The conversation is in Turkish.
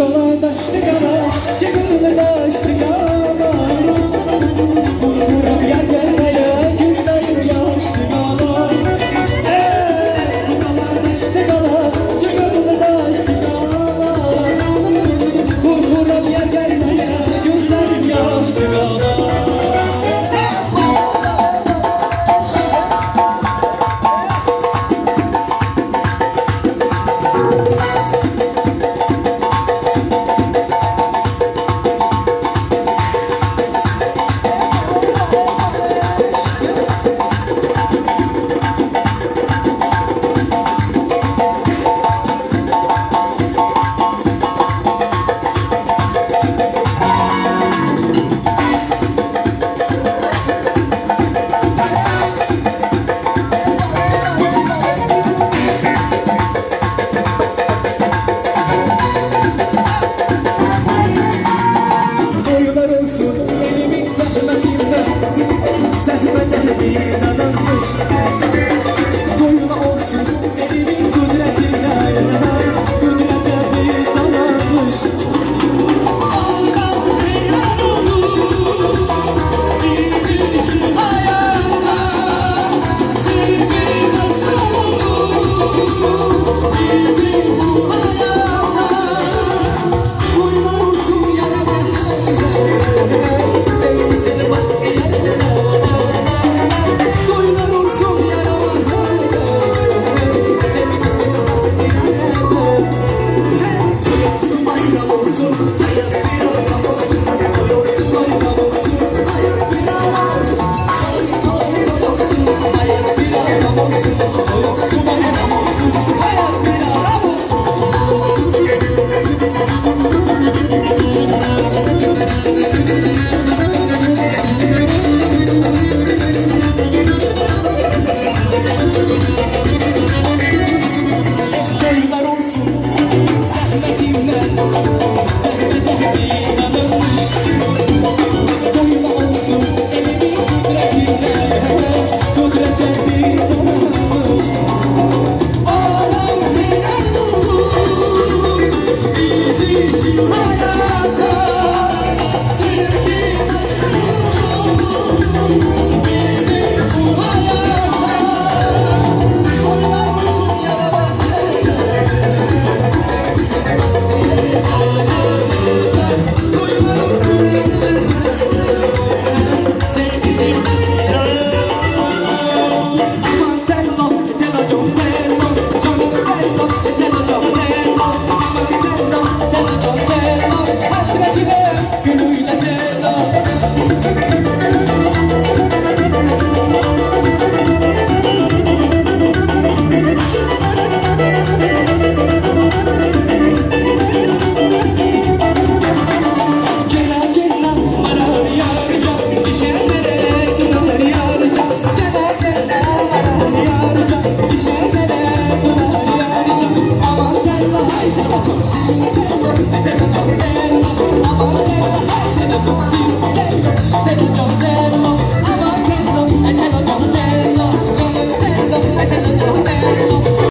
Gola daştı gara Cegul daştı